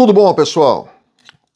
Tudo bom, pessoal?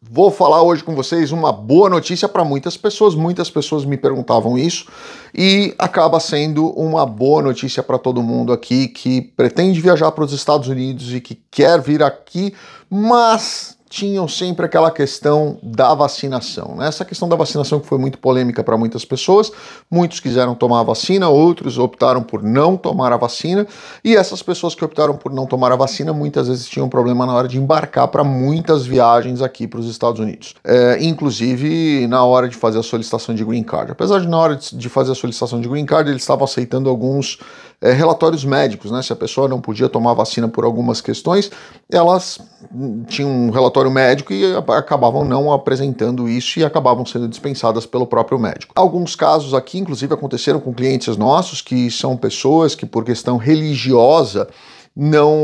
Vou falar hoje com vocês uma boa notícia para muitas pessoas. Muitas pessoas me perguntavam isso e acaba sendo uma boa notícia para todo mundo aqui que pretende viajar para os Estados Unidos e que quer vir aqui, mas tinham sempre aquela questão da vacinação. Né? Essa questão da vacinação que foi muito polêmica para muitas pessoas, muitos quiseram tomar a vacina, outros optaram por não tomar a vacina, e essas pessoas que optaram por não tomar a vacina muitas vezes tinham problema na hora de embarcar para muitas viagens aqui para os Estados Unidos, é, inclusive na hora de fazer a solicitação de green card. Apesar de na hora de fazer a solicitação de green card eles estavam aceitando alguns é, relatórios médicos, né? Se a pessoa não podia tomar vacina por algumas questões, elas tinham um relatório médico e acabavam não apresentando isso e acabavam sendo dispensadas pelo próprio médico. Alguns casos aqui, inclusive, aconteceram com clientes nossos que são pessoas que, por questão religiosa, não,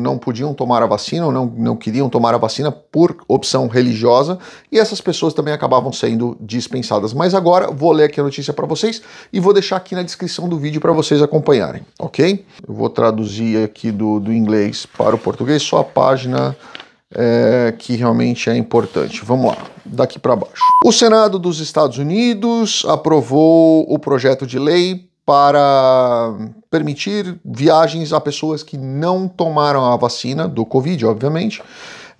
não podiam tomar a vacina ou não, não queriam tomar a vacina por opção religiosa e essas pessoas também acabavam sendo dispensadas. Mas agora vou ler aqui a notícia para vocês e vou deixar aqui na descrição do vídeo para vocês acompanharem, ok? Eu vou traduzir aqui do, do inglês para o português só a página é, que realmente é importante. Vamos lá, daqui para baixo. O Senado dos Estados Unidos aprovou o projeto de lei para permitir viagens a pessoas que não tomaram a vacina do Covid, obviamente,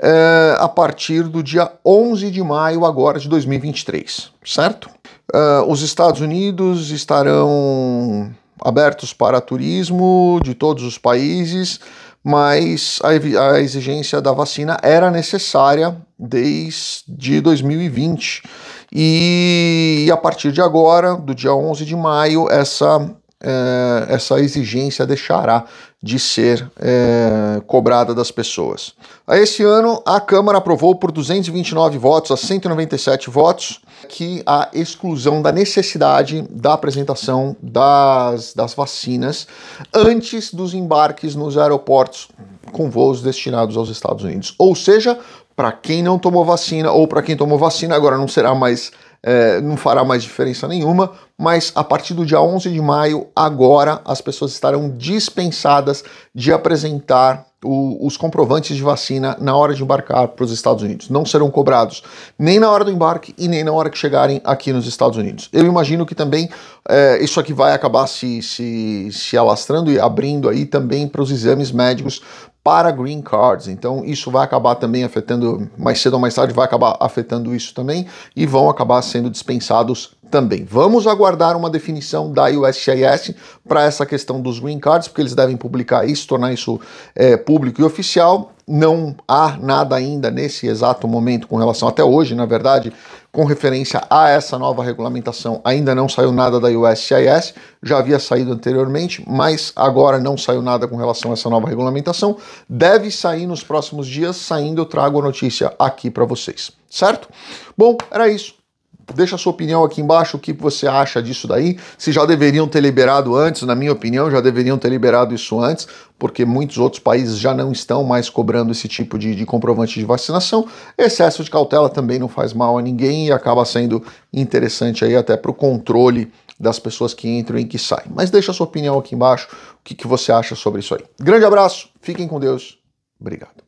é, a partir do dia 11 de maio agora de 2023, certo? É, os Estados Unidos estarão abertos para turismo de todos os países, mas a, exigência da vacina era necessária desde 2020. E, a partir de agora, do dia 11 de maio, essa, é, essa exigência deixará de ser é, cobrada das pessoas. Esse ano, a Câmara aprovou por 229 votos a 197 votos que a exclusão da necessidade da apresentação das, das vacinas antes dos embarques nos aeroportos com voos destinados aos Estados Unidos. Ou seja, para quem não tomou vacina ou para quem tomou vacina agora não será mais é, não fará mais diferença nenhuma, mas a partir do dia 11 de maio, agora as pessoas estarão dispensadas de apresentar o, os comprovantes de vacina na hora de embarcar para os Estados Unidos. Não serão cobrados nem na hora do embarque e nem na hora que chegarem aqui nos Estados Unidos. Eu imagino que também é, isso aqui vai acabar se, se, se alastrando e abrindo aí também para os exames médicos para green cards. Então isso vai acabar também afetando, mais cedo ou mais tarde vai acabar afetando isso também e vão acabar sendo dispensados também. Vamos aguardar uma definição da USCIS para essa questão dos green cards, porque eles devem publicar isso, tornar isso é, público e oficial. Não há nada ainda nesse exato momento com relação, até hoje, na verdade, com referência a essa nova regulamentação. Ainda não saiu nada da USCIS, já havia saído anteriormente, mas agora não saiu nada com relação a essa nova regulamentação. Deve sair nos próximos dias, saindo eu trago a notícia aqui para vocês, certo? Bom, era isso. Deixa a sua opinião aqui embaixo, o que você acha disso daí. Se já deveriam ter liberado antes, na minha opinião, já deveriam ter liberado isso antes, porque muitos outros países já não estão mais cobrando esse tipo de, de comprovante de vacinação. Excesso de cautela também não faz mal a ninguém e acaba sendo interessante aí até para o controle das pessoas que entram e que saem. Mas deixa a sua opinião aqui embaixo, o que, que você acha sobre isso aí. Grande abraço, fiquem com Deus, obrigado.